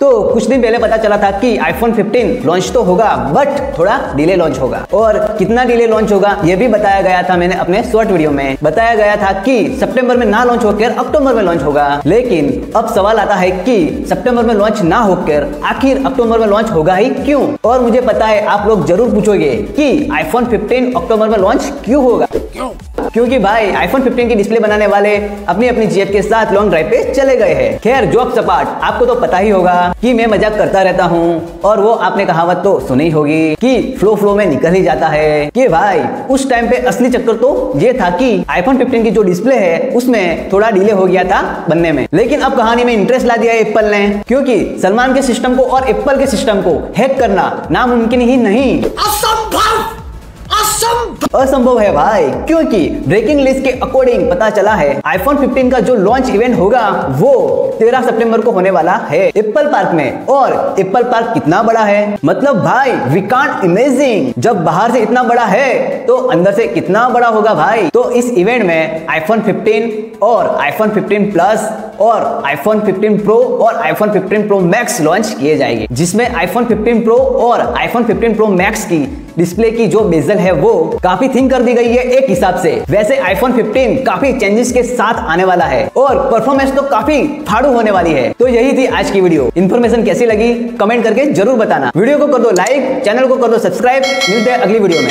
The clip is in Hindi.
तो कुछ दिन पहले पता चला था कि आईफोन 15 लॉन्च तो होगा बट थोड़ा डिले लॉन्च होगा। और कितना डिले लॉन्च होगा यह भी बताया गया था मैंने अपने शॉर्ट वीडियो में। बताया गया था कि सितंबर में ना लॉन्च होकर अक्टूबर में लॉन्च होगा। लेकिन अब सवाल आता है कि सितंबर में लॉन्च ना होकर आखिर अक्टूबर में लॉन्च होगा ही क्यों? और मुझे पता है, आप लोग ज़रूर पूछोगे की आईफोन 15 अक्टूबर में लॉन्च क्यों होगा? क्यों? क्योंकि भाई आईफोन 15 की डिस्प्ले बनाने वाले अपनी अपनी जेब के साथ लॉन्ग ड्राइव पे चले गए हैं। खैर जोक सपाट आपको तो पता ही होगा कि मैं मज़ाक करता रहता हूँ और वो आपने कहावत तो सुनी होगी कि फ्लो फ्लो में निकल ही जाता है कि भाई, उस टाइम पे असली चक्कर तो ये था कि आईफोन 15 की जो डिस्प्ले है, उसमें थोड़ा डिले हो गया था बनने में। लेकिन अब कहानी में इंटरेस्ट ला दिया है एप्पल ने, क्योंकि सलमान के सिस्टम को और एप्पल के सिस्टम को हैक करना नामुमकिन ही नहीं। असंभव है भाई, क्योंकि ब्रेकिंग लिस्ट के अकॉर्डिंग पता चला है आईफोन 15 का जो लॉन्च इवेंट होगा, वो 13 सितंबर को होने वाला है एप्पल पार्क में। और एप्पल पार्क कितना बड़ा है? मतलब भाई वी कांट इमेजिंग जब बाहर से इतना बड़ा है तो अंदर से कितना बड़ा होगा भाई? तो इस इवेंट में आईफोन 15 और आईफोन 15 प्लस और आईफोन 15 प्रो और आईफोन 15 प्रो मैक्स लॉन्च किए जाएँगे, जिसमें आईफोन 15 प्रो और आईफोन 15 प्रो मैक्स की डिस्प्ले की जो बेजल है वो काफ़ी थिंक कर दी गई है एक हिसाब से। वैसे आईफोन 15 काफ़ी चेंजेस के साथ आने वाला है और परफॉर्मेंस तो काफ़ी फाड़ू होने वाली है। तो यही थी आज की वीडियो। इन्फॉर्मेशन कैसी लगी? कमेंट करके ज़रूर बताना। वीडियो को कर दो लाइक चैनल को कर दो सब्सक्राइब मिलते हैं अगली वीडियो में।